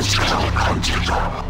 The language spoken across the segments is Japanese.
の力を感じると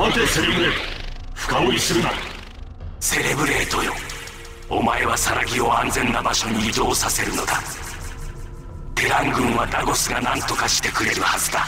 待てセレブレート深追いするな。セレブレートよ。お前はサラギを安全な場所に移動させるのだ。テラン軍はダゴスが何とかしてくれるはずだ。